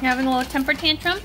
You having a little temper tantrum?